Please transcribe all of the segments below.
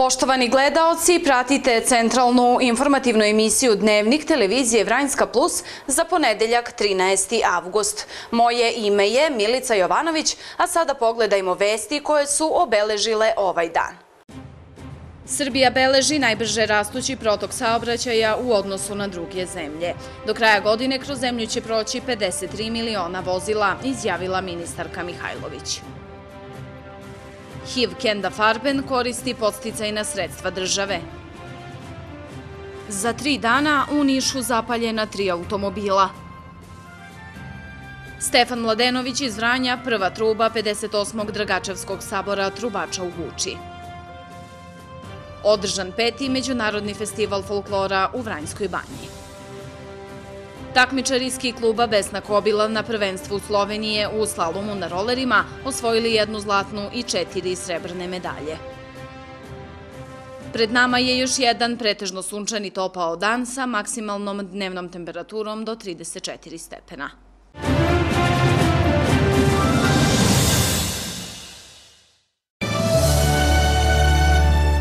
Poštovani gledaoci, pratite centralnu informativnu emisiju Dnevnik televizije Vranjska Plus za ponedeljak 13. avgust. Moje ime je Milica Jovanović, a sada pogledajmo vesti koje su obeležile ovaj dan. Srbija beleži najbrže rastući protok saobraćaja u odnosu na druge zemlje. Do kraja godine kroz zemlju će proći 53 miliona vozila, izjavila ministarka Mihajlović. HIV Kenda Farben koristi posticajna sredstva države. Za tri dana u Nišu zapaljena tri automobila. Stefan Mladenović iz Vranja, prva truba 58. Dragačevskog sabora Trubača u Guči. Održan peti Međunarodni festival folklora u Vranjskoj banji. Takmičarijski kluba Besna Kobila na prvenstvu Slovenije u slalomu na rolerima osvojili jednu zlatnu i četiri srebrne medalje. Pred nama je još jedan pretežno sunčani topao dan sa maksimalnom dnevnom temperaturom do 34 stepena.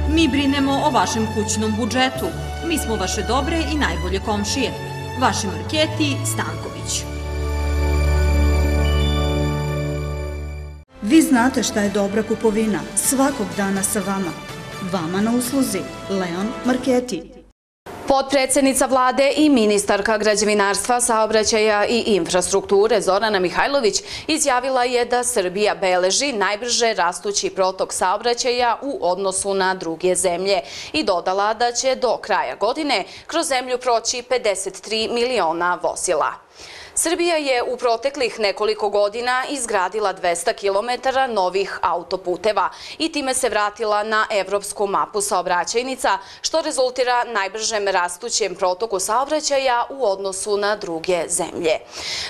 Mi brinemo o vašem kućnom budžetu. Mi smo vaše dobre i najbolje komšije. Vaši Marketi Stanković. Vi znate šta je dobra kupovina. Svakog dana sa vama. Vama na usluzi. Leon Marketi. Podpredsednica vlade i ministarka građevinarstva, saobraćaja i infrastrukture Zorana Mihajlović izjavila je da Srbija beleži najbrže rastući protok saobraćaja u odnosu na druge zemlje i dodala da će do kraja godine kroz zemlju proći 53 miliona vozila. Srbija je u proteklih nekoliko godina izgradila 200 km novih autoputeva i time se vratila na evropsku mapu saobraćajnica, što rezultira najbržem rastućem protoku saobraćaja u odnosu na druge zemlje.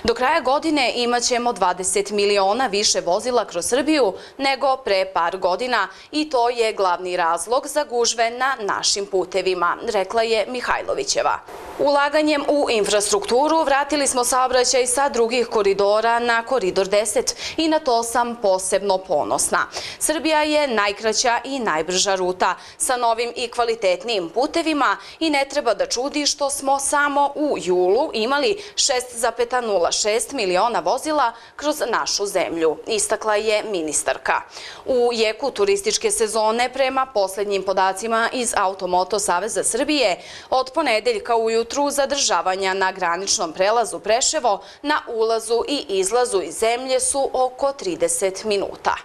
Do kraja godine imaćemo 20 miliona više vozila kroz Srbiju nego pre par godina i to je glavni razlog za gužve na našim putevima, rekla je Mihajlovićeva. Ulaganjem u infrastrukturu vratili smo saobraćaj sa drugih koridora na koridor 10 i na to sam posebno ponosna. Srbija je najkraća i najbrža ruta sa novim i kvalitetnijim putevima i ne treba da čudi što smo samo u julu imali 6,06 miliona vozila kroz našu zemlju, istakla je ministarka. U jeku turističke sezone prema poslednjim podacima iz Automoto Saveza Srbije od ponedeljka ujutru zadržavanja na graničnom prelazu Preševo na ulazu i izlazu iz zemlje su oko 30 minuta.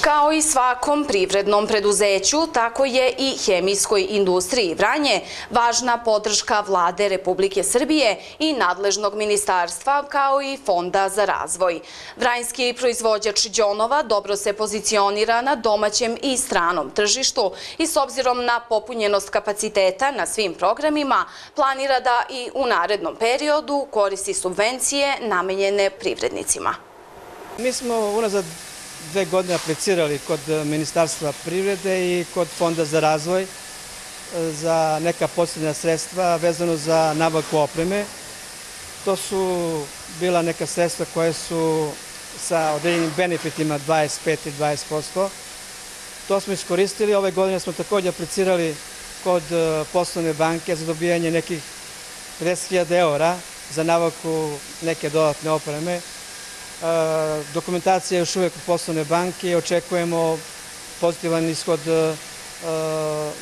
Kao i svakom privrednom preduzeću, tako je i hemijskoj industriji Vranje važna podrška vlade Republike Srbije i nadležnog ministarstva kao i Fonda za razvoj. Vranjski proizvođač Đonova dobro se pozicionira na domaćem i stranom tržištu i s obzirom na popunjenost kapaciteta na svim programima planira da i u narednom periodu koristi subvencije namenjene privrednicima. Mi smo unazad dve godine aplicirali kod Ministarstva privrede i kod Fonda za razvoj e, za neka posljednja sredstva vezano za nabavku opreme. To su bila neka sredstva koje su sa određenim benefitima 25 i 20%. To smo iskoristili. Ove godine smo takođe aplicirali kod e, poslovne banke za dobijanje nekih 50.000 eura za nabavku neke dodatne opreme Dokumentacija je još uvek u poslovne banke očekujemo pozitivan ishod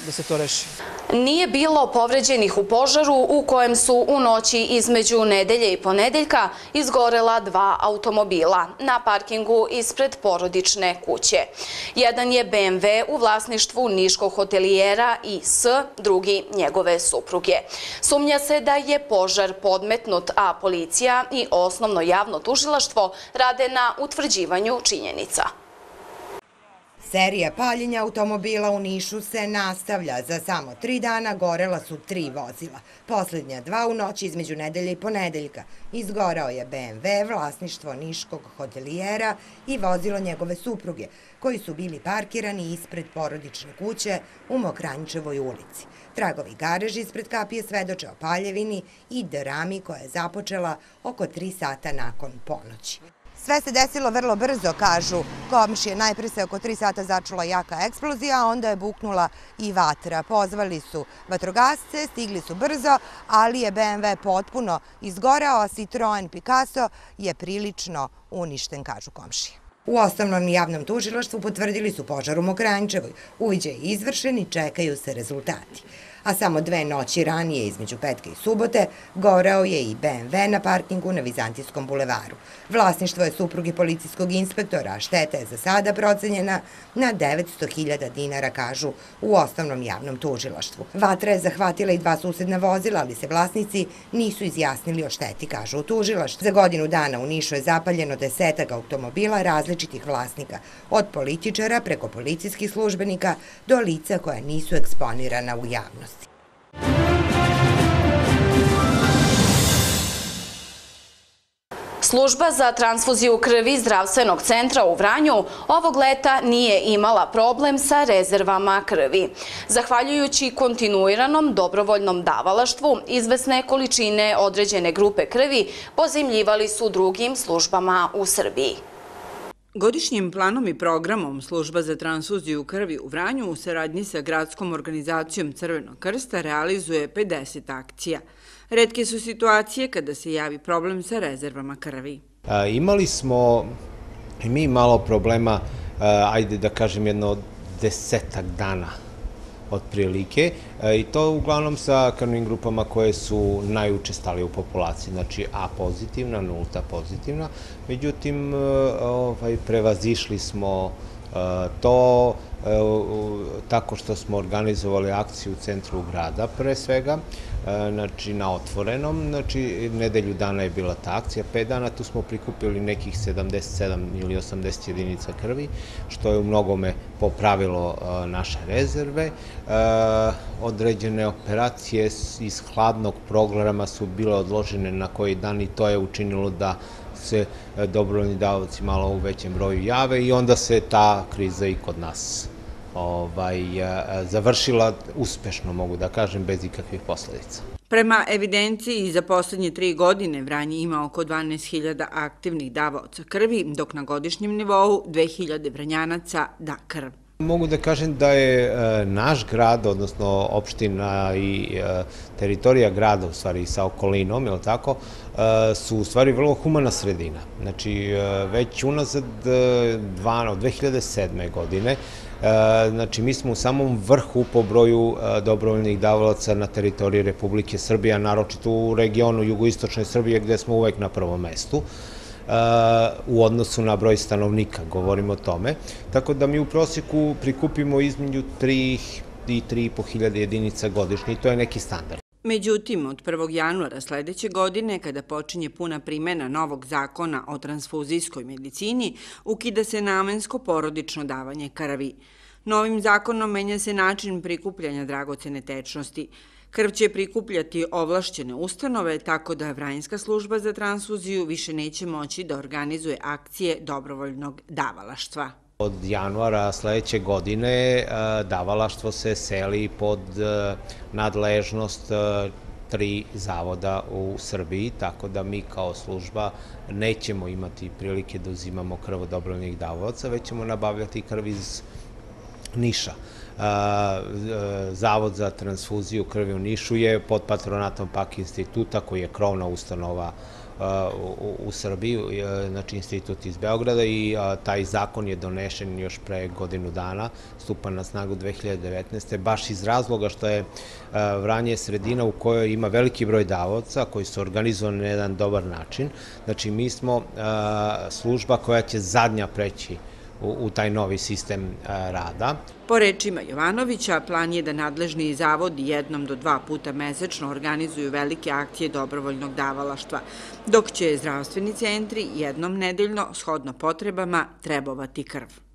da se to reši. Nije bilo povređenih u požaru u kojem su u noći između nedelje i ponedeljka izgorela dva automobila na parkingu ispred porodične kuće. Jedan je BMW u vlasništvu Niškog hotelijera i S, drugi njegove supruge. Sumnja se da je požar podmetnut, a policija i osnovno javno tužilaštvo rade na utvrđivanju činjenica. Serija paljenja automobila u Nišu se nastavlja. Za samo tri dana gorela su tri vozila. Poslednja dva u noći između nedelje i ponedeljka. Izgorao je BMW, vlasništvo Niškog hotelijera i vozilo njegove supruge, koji su bili parkirani ispred porodične kuće u Mokranjčevoj ulici. Tragovi gareži ispred kapije svedoče o paljevini i drami koja je započela oko tri sata nakon ponoći. Sve se desilo vrlo brzo, kažu komšije. Najpre se oko 3 sata začula jaka eksplozija, a onda je buknula i vatra. Pozvali su vatrogasce, stigli su brzo, ali je BMW potpuno izgorao, a Citroen Picasso je prilično uništen, kažu komšije. U osnovnom javnom tužilaštvu potvrdili su požar u Mokranjčevoj. Uviđaj je izvršen i čekaju se rezultati a samo dve noći ranije između petke i subote goreo je i BMW na parkingu na Vizantijskom bulevaru. Vlasništvo je suprugi policijskog inspektora, a šteta je za sada procenjena na 900.000 dinara, kažu u osnovnom javnom tužilaštvu. Vatra je zahvatila i dva susedna vozila, ali se vlasnici nisu izjasnili o šteti, kažu u tužilaštvu. Za godinu dana u Nišu je zapaljeno desetak automobila različitih vlasnika, od političara preko policijskih službenika do lica koja nisu eksponirana u javnosti. Služba za transfuziju krvi zdravstvenog centra u Vranju ovog leta nije imala problem sa rezervama krvi. Zahvaljujući kontinuiranom dobrovoljnom davalaštvu, izvesne količine određene grupe krvi pozimljivali su drugim službama u Srbiji. Godišnjim planom i programom Služba za transfuziju krvi u Vranju u saradnji sa gradskom organizacijom Crvenog krsta realizuje 50 akcija. Redke su situacije kada se javi problem sa rezervama krvi. Imali smo i mi malo problema, ajde da kažem jedno desetak dana otprilike i to uglavnom sa krvnim grupama koje su najučestalije u populaciji, znači A pozitivna, nulta pozitivna. Međutim, ovaj, prevazišli smo to tako što smo organizovali akciju u centru grada pre svega, e, znači na otvorenom, znači nedelju dana je bila ta akcija, pet dana tu smo prikupili nekih 77 ili 80 jedinica krvi, što je u mnogome popravilo e, naše rezerve. E, određene operacije iz hladnog programa su bile odložene na koji dan i to je učinilo da se dobrovoljni davoci malo u većem broju jave i onda se ta kriza i kod nas ovaj, završila uspešno, mogu da kažem, bez ikakvih posledica. Prema evidenciji za poslednje tri godine Vranje ima oko 12.000 aktivnih davaoca krvi, dok na godišnjem nivou 2.000 vranjanaca da krv. Mogu da kažem da je e, naš grad, odnosno opština i e, teritorija grada, u stvari sa okolinom, je tako, e, su u stvari vrlo humana sredina. Znači, već unazad dva, od 2007. godine Znači, mi smo u samom vrhu po broju dobrovoljnih davalaca na teritoriji Republike Srbije, naročito u regionu jugoistočne Srbije, gde smo uvek na prvom mestu u odnosu na broj stanovnika, govorimo o tome. Tako da mi u prosjeku prikupimo između 3 i 3,5 hiljade jedinica godišnje i to je neki standard. Međutim, od 1. januara sledeće godine, kada počinje puna primjena novog zakona o transfuzijskoj medicini, ukida se namensko porodično davanje krvi. Novim zakonom menja se način prikupljanja dragocene tečnosti. Krv će prikupljati ovlašćene ustanove, tako da Vranjska služba za transfuziju više neće moći da organizuje akcije dobrovoljnog davalaštva. Od januara sledeće godine e, davalaštvo se seli pod e, nadležnost e, tri zavoda u Srbiji, tako da mi kao služba nećemo imati prilike da uzimamo krvo dobrovoljnih davalaca, već ćemo nabavljati krv iz Niša. Zavod za transfuziju krvi u Nišu je pod patronatom PAK instituta koji je krovna ustanova u, u Srbiji, znači institut iz Beograda i taj zakon je donešen još pre godinu dana, stupa na snagu 2019. baš iz razloga što je Vranje sredina u kojoj ima veliki broj davoca koji su organizovani na jedan dobar način. Znači mi smo služba koja će zadnja preći u, u taj novi sistem e, rada. Po rečima Jovanovića, plan je da nadležni zavodi jednom do dva puta mesečno organizuju velike akcije dobrovoljnog davalaštva, dok će zdravstveni centri jednom nedeljno, shodno potrebama, trebovati krv.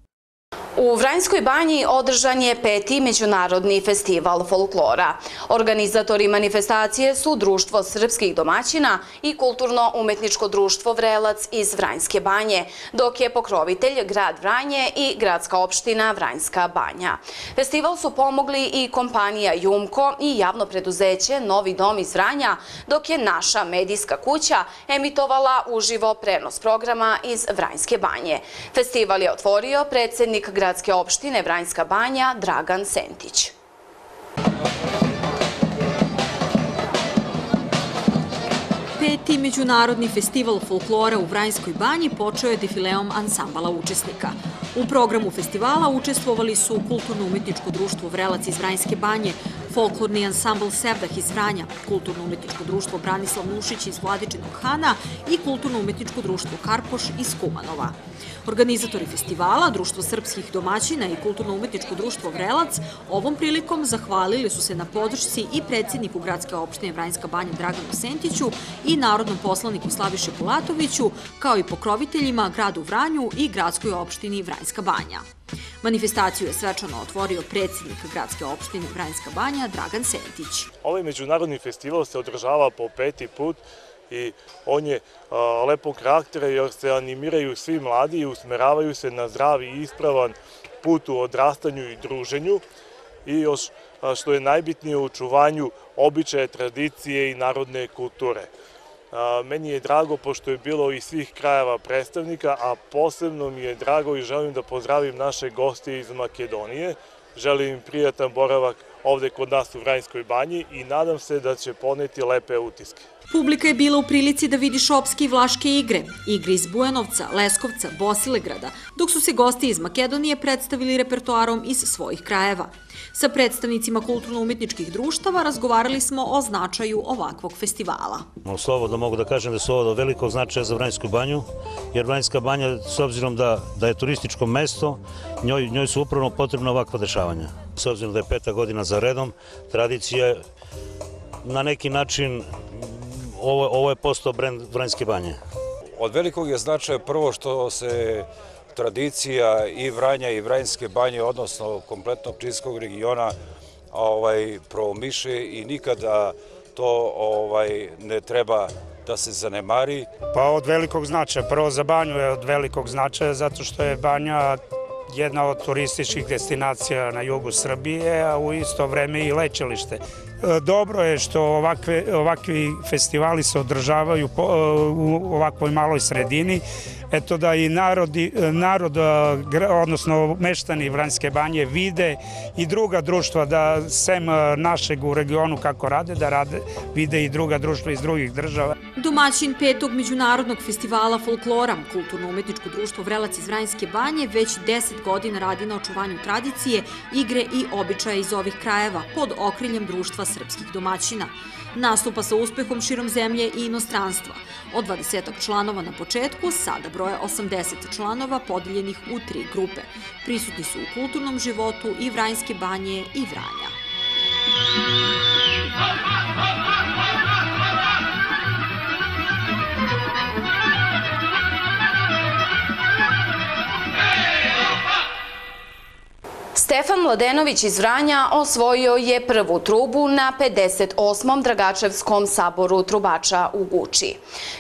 U Vranjskoj banji održan je peti međunarodni festival folklora. Organizatori manifestacije su Društvo srpskih domaćina i Kulturno-umetničko društvo Vrelac iz Vranjske banje, dok je pokrovitelj grad Vranje i gradska opština Vranjska banja. Festival su pomogli i kompanija Jumko i javno preduzeće Novi dom iz Vranja, dok je naša medijska kuća emitovala uživo prenos programa iz Vranjske banje. Festival je otvorio predsednik gradska gradske opštine Vranjska banja Dragan Sentić. Peti međunarodni festival folklora u Vranjskoj banji počeo je defileom ansambala učesnika. U programu festivala učestvovali su Kulturno-umetničko društvo Vrelac iz Vranjske banje, folklorni ansambl Sevdah iz Vranja, Kulturno-umetničko društvo Branislav Nušić iz Vladičinog Hana i Kulturno-umetničko društvo Karpoš iz Kumanova. Organizatori festivala, Društvo srpskih domaćina i Kulturno-umetničko društvo Vrelac ovom prilikom zahvalili su se na podršci i predsjedniku gradske opštine Vranjska banja Draganu Sentiću i narodnom poslaniku Slaviše Bulatoviću, kao i pokroviteljima gradu Vranju i gradskoj opštini Vranjska banja. Manifestaciju je svečano otvorio predsjednik gradske opštine Vranjska banja Dragan Sentić. Ovaj međunarodni festival se održava po peti put i on je lepog karaktera jer se animiraju svi mladi i usmeravaju se na zdravi i ispravan put u odrastanju i druženju i još što je najbitnije u čuvanju običaje, tradicije i narodne kulture. Meni je drago pošto je bilo iz svih krajeva predstavnika, a posebno mi je drago i želim da pozdravim naše goste iz Makedonije. Želim im prijatan boravak ovde kod nas u Vrajnskoj banji i nadam se da će poneti lepe utiske. Publika je bila u prilici da vidi šopske i vlaške igre, igre iz Bujanovca, Leskovca, Bosilegrada, dok su se gosti iz Makedonije predstavili repertoarom iz svojih krajeva. Sa predstavnicima kulturno-umetničkih društava razgovarali smo o značaju ovakvog festivala. Slobodno mogu da kažem da su ovo od velikog značaja za Vranjsku banju, jer Vranjska banja, s obzirom da, da je turističko mesto, njoj, njoj su upravno potrebna ovakva dešavanja. S obzirom da je peta godina za redom, tradicija na neki način ovo, ovo je postao brend Vranjske banje. Od velikog je značaja prvo što se tradicija i Vranja i Vranjske banje, odnosno kompletno Pčinskog regiona, ovaj, promiše i nikada to ovaj, ne treba da se zanemari. Pa od velikog značaja. Prvo za banju je od velikog značaja zato što je banja jedna od turističkih destinacija na jugu Srbije, a u isto vreme i lečilište. Dobro je što ovakve, ovakvi festivali se održavaju u ovakvoj maloj sredini, eto da i narodi, narod, odnosno meštani Vranjske banje vide i druga društva da sem našeg u regionu kako rade, da rade, vide i druga društva iz drugih država. Domaćin petog međunarodnog festivala folklora, kulturno-umetničko društvo Vrelac iz Vranjske banje, već 10 godina radi na očuvanju tradicije, igre i običaja iz ovih krajeva pod okriljem društva srpskih domaćina. Nastupa sa uspehom širom zemlje i inostranstva. Od 20 članova na početku, sada broje 80 članova podeljenih u tri grupe. Prisutni su u kulturnom životu i Vranjske banje i Vranja. Stefan Mladenović iz Vranja osvojio je prvu trubu na 58. Dragačevskom saboru trubača u Guči.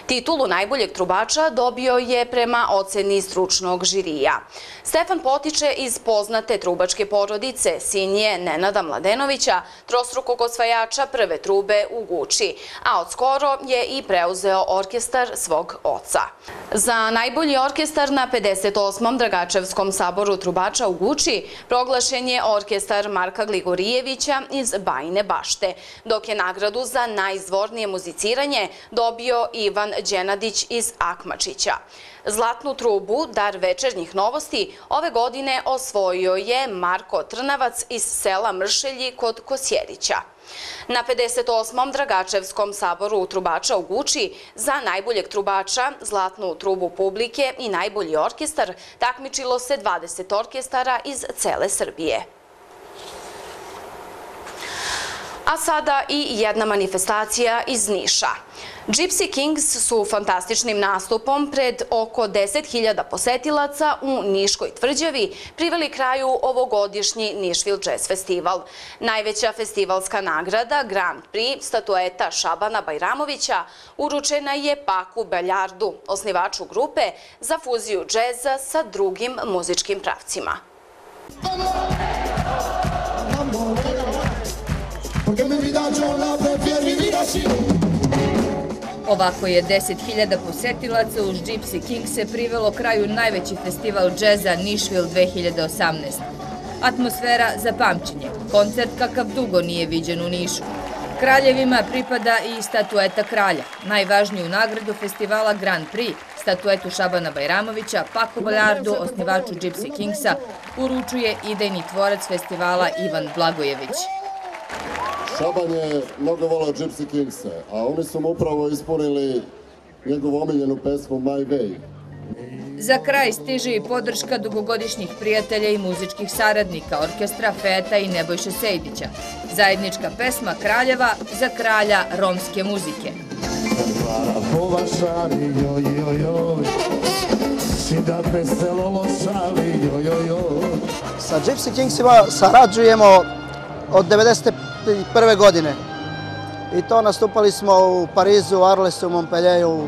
Titulu najboljeg trubača dobio je prema oceni stručnog žirija. Stefan potiče iz poznate trubačke porodice, sin je Nenada Mladenovića, trostrukog osvajača prve trube u Guči, a od skoro je i preuzeo orkestar svog oca. Za najbolji orkestar na 58. Dragačevskom saboru trubača u Guči proglašen je orkestar Marka Gligorijevića iz Bajne bašte, dok je nagradu za najizvornije muziciranje dobio Ivan Đenadić iz Akmačića. Zlatnu trubu, dar večernjih novosti, ove godine osvojio je Marko Trnavac iz sela Mršelji kod Kosjerića. Na 58. Dragačevskom saboru Trubača u Guči za najboljeg trubača, zlatnu trubu publike i najbolji orkestar takmičilo se 20 orkestara iz cele Srbije. A sada i jedna manifestacija iz Niša. Gypsy Kings su fantastičnim nastupom pred oko 10.000 posetilaca u Niškoj tvrđavi priveli kraju ovogodišnji Nišville Jazz Festival. Najveća festivalska nagrada, Grand Prix, statueta Šabana Bajramovića, uručena je Paku Beljardu, osnivaču grupe za fuziju džeza sa drugim muzičkim pravcima. Porque mi vida yo la prefiero vivir así. Ovako je 10.000 posetilaca uz Gypsy King se privelo kraju najveći festival džeza Nishville 2018. Atmosfera za pamćenje, koncert kakav dugo nije viđen u Nišu. Kraljevima pripada i statueta kralja, najvažniju nagradu festivala Grand Prix, statuetu Šabana Bajramovića, Paku Baljardu, osnivaču Gypsy Kingsa, uručuje idejni tvorac festivala Ivan Blagojević. Šaban je mnogo volao Gypsy Kingse, a oni su mu upravo ispunili njegovu omiljenu pesmu My Way. Za kraj stiže i podrška dugogodišnjih prijatelja i muzičkih saradnika, orkestra Feta i Nebojše Sejdića. Zajednička pesma Kraljeva za kralja romske muzike. Clara Povašari, joj, joj, joj, si da veselo lošali, joj, joj, joj. Sa Gypsy Kingsima sarađujemo od 91. godine. I to nastupali smo u Parizu, Arlesu, Montpellieru.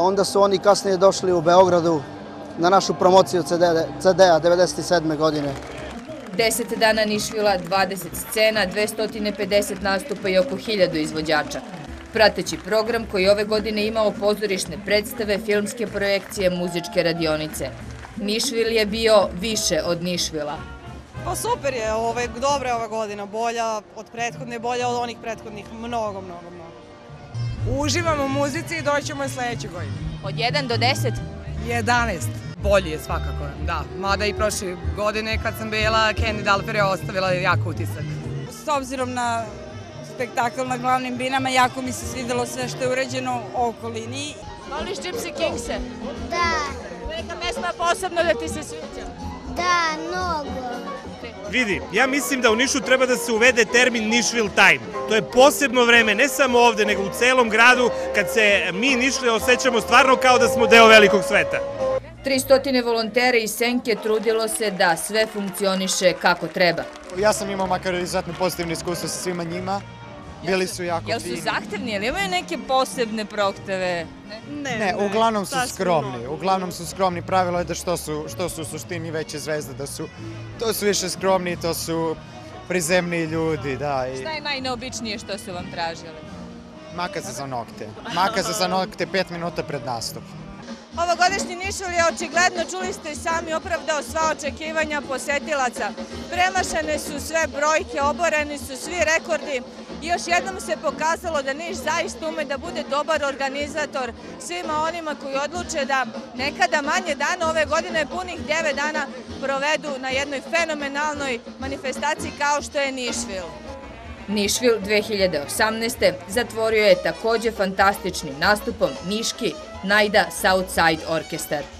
Onda su oni kasnije došli u Beogradu na našu promociju CD-a 97. godine. 10 dana Nišvila, 20 scena, 250 nastupa i oko 1000 izvođača. Prateći program koji ove godine imao pozorišne predstave, filmske projekcije, muzičke radionice. Nišvil je bio više od Nišvila. Pa super je, ove, dobra je ova godina, bolja od prethodne, bolja od onih prethodnih, mnogo, mnogo, mnogo. Uživamo u muzici i doćemo je sledeće godine. Od 1 do 10? 11. Bolji je svakako, da. Mada i prošle godine kad sam bila, Candy Dalfer je ostavila jak utisak. S obzirom na spektakl na glavnim binama, jako mi se svidelo sve što je urađeno u okolini. Voliš Gypsy Kingse? Da. Neka pesma posebno da ti se sviđa? Da, mnogo. Vidi, ja mislim da u Nišu treba da se uvede termin Nišville time. To je posebno vreme, ne samo ovde, nego u celom gradu, kad se mi Nišle osjećamo stvarno kao da smo deo velikog sveta. 300 volontera iz Senke trudilo se da sve funkcioniše kako treba. Ja sam imao makar izuzetno pozitivno iskustvo sa svima njima. Bili su jako fini. Jel su zahtevni, ili imaju neke posebne prohteve? Ne, ne, uglavnom su skromni. Uglavnom su skromni. Pravilo je da što su, što su u suštini veće zvezde, da su, to su više skromni, to su prizemni ljudi, da. I... Šta je najneobičnije što su vam tražili? Makaza za nokte. Makaza za nokte pet minuta pred nastup. Ovogodišnji Nišul je očigledno, čuli ste i sami, opravdao sva očekivanja posetilaca. Premašene su sve brojke, oboreni su svi rekordi i još jednom se pokazalo da Niš zaista ume da bude dobar organizator svima onima koji odluče da nekada manje dana ove godine, punih 9 dana, provedu na jednoj fenomenalnoj manifestaciji kao što je Nišville. Nišvil 2018. zatvorio je takođe fantastičnim nastupom Niški Najda Southside Orkestar.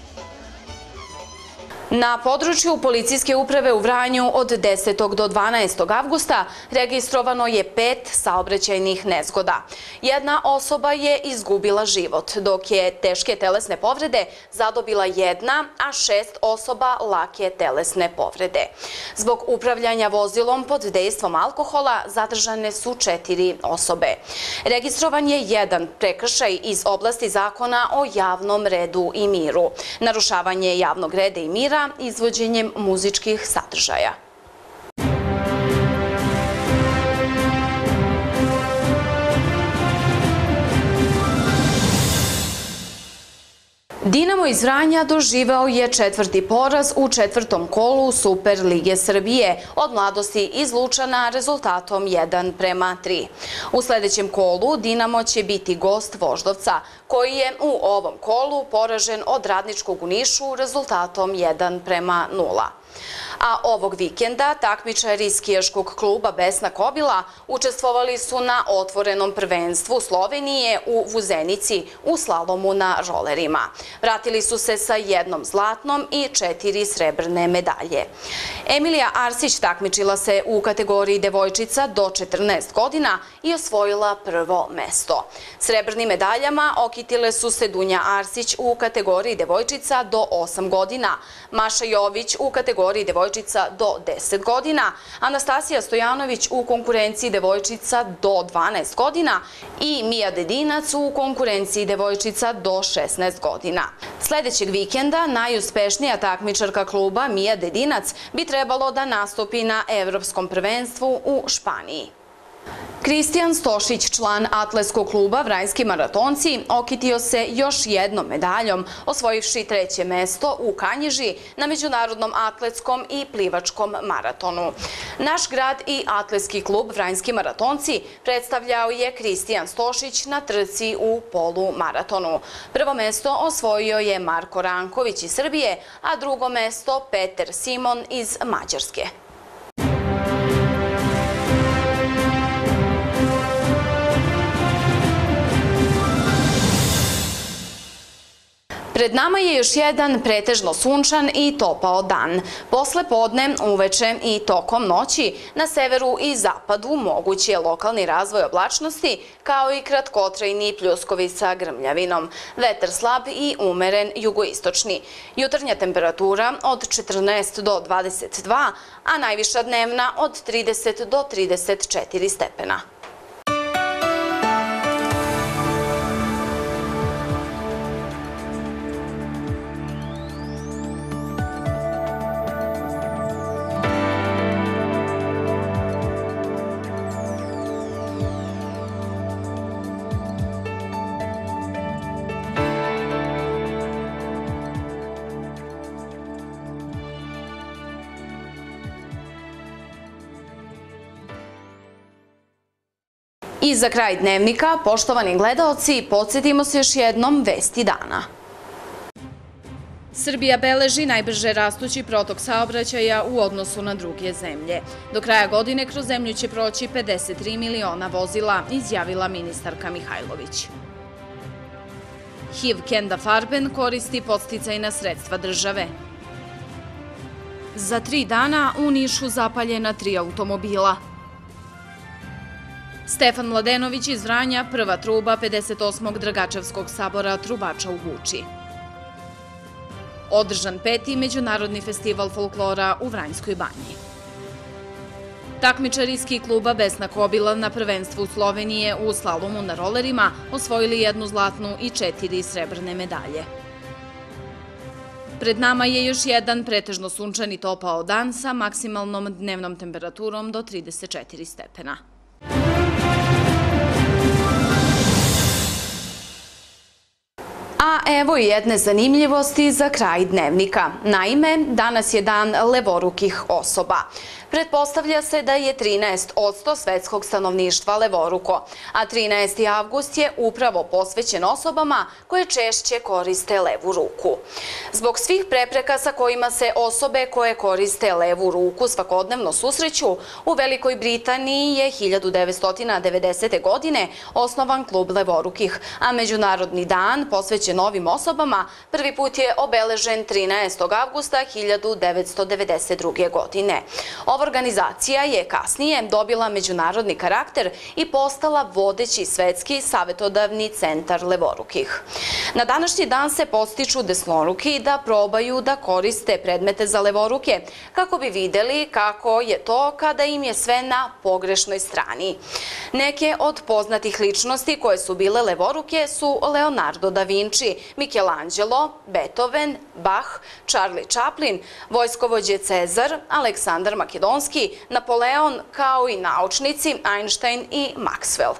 Na području policijske uprave u Vranju od 10. do 12. avgusta registrovano je pet saobraćajnih nezgoda. Jedna osoba je izgubila život, dok je teške telesne povrede zadobila jedna, a šest osoba lake telesne povrede. Zbog upravljanja vozilom pod dejstvom alkohola zadržane su četiri osobe. Registrovan je jedan prekršaj iz oblasti zakona o javnom redu i miru. Narušavanje javnog reda i mira izvođenjem muzičkih sadržaja. Dinamo iz Vranja doživao je četvrti poraz u četvrtom kolu Super Lige Srbije od mladosti iz Lučana rezultatom 1 prema 3. U sledećem kolu Dinamo će biti gost Voždovca, koji je u ovom kolu poražen od radničkog u Nišu rezultatom 1 prema 0. A ovog vikenda takmičari skijaškog kluba Besna Kobila učestvovali su na otvorenom prvenstvu Slovenije u Vuzenici u slalomu na rolerima. Vratili su se sa jednom zlatnom i četiri srebrne medalje. Emilija Arsić takmičila se u kategoriji devojčica do 14 godina i osvojila prvo mesto. Srebrnim medaljama okitile su se Dunja Arsić u kategoriji devojčica do 8 godina, Maša Jović u kategoriji devojčica do 10 godina, Anastasija Stojanović u konkurenciji devojčica do 12 godina i Mija Dedinac u konkurenciji devojčica do 16 godina. Sledećeg vikenda najuspešnija takmičarka kluba Mija Dedinac bi trebalo da nastupi na Evropskom prvenstvu u Španiji. Kristijan Stošić, član atleskog kluba Vranjski maratonci, okitio se još jednom medaljom, osvojivši treće mesto u Kanjiži na Međunarodnom atletskom i plivačkom maratonu. Naš grad i atletski klub Vranjski maratonci predstavljao je Kristijan Stošić na trci u polu maratonu. Prvo mesto osvojio je Marko Ranković iz Srbije, a drugo mesto Peter Simon iz Mađarske. Pred nama je još jedan pretežno sunčan i topao dan. Posle podne, uveče i tokom noći na severu i zapadu moguć je lokalni razvoj oblačnosti kao i kratkotrajni pljuskovi sa grmljavinom. Vetar slab i umeren jugoistočni. Jutarnja temperatura od 14 do 22, a najviša dnevna od 30 do 34 stepena. I za kraj dnevnika, poštovani gledaoci, podsjetimo se još jednom vesti dana. Srbija beleži najbrže rastući protok saobraćaja u odnosu na druge zemlje. Do kraja godine kroz zemlju će proći 53 miliona vozila, izjavila ministarka Mihajlović. HIV Kenda Farben koristi podsticajna sredstva države. Za tri dana u Nišu zapaljena tri automobila. Stefan Mladenović iz Vranja, prva truba 58. Dragačevskog sabora Trubača u Guči. Održan peti Međunarodni festival folklora u Vranjskoj banji. Takmičarijski kluba Besna Kobila na prvenstvu Slovenije u slalomu na rolerima osvojili jednu zlatnu i četiri srebrne medalje. Pred nama je još jedan pretežno sunčani topao dan sa maksimalnom dnevnom temperaturom do 34 stepena. A evo i jedne zanimljivosti za kraj dnevnika. Naime, danas je dan levorukih osoba. Pretpostavlja se da je 13 svetskog stanovništva levoruko, a 13. avgust je upravo posvećen osobama koje češće koriste levu ruku. Zbog svih prepreka sa kojima se osobe koje koriste levu ruku svakodnevno susreću, u Velikoj Britaniji je 1990. godine osnovan klub levorukih, a Međunarodni dan posvećen ovim osobama prvi put je obeležen 13. avgusta 1992. godine. Ova organizacija je kasnije dobila međunarodni karakter i postala vodeći svetski savjetodavni centar levorukih. Na današnji dan se postiču desnoruki da probaju da koriste predmete za levoruke kako bi videli kako je to kada im je sve na pogrešnoj strani. Neke od poznatih ličnosti koje su bile levoruke su Leonardo da Vinci, Michelangelo, Beethoven, Bach, Charlie Chaplin, vojskovođe Cezar, Aleksandar Makedonski, Napoleon, kao i naučnici Einstein i Maxwell.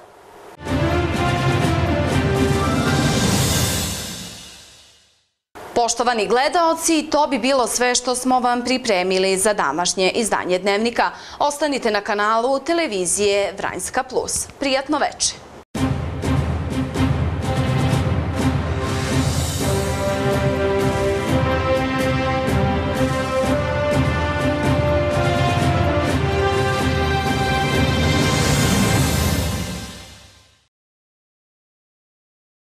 Poštovani gledaoci, to bi bilo sve što smo vam pripremili za današnje izdanje Dnevnika. Ostanite na kanalu televizije Vranjska Plus. Prijatno večer!